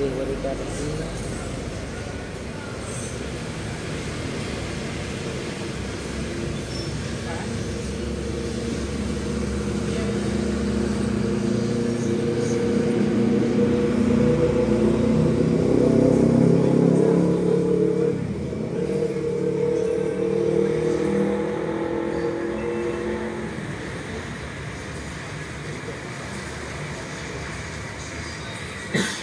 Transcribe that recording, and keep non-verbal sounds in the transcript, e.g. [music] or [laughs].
be what it gotta be. you [laughs]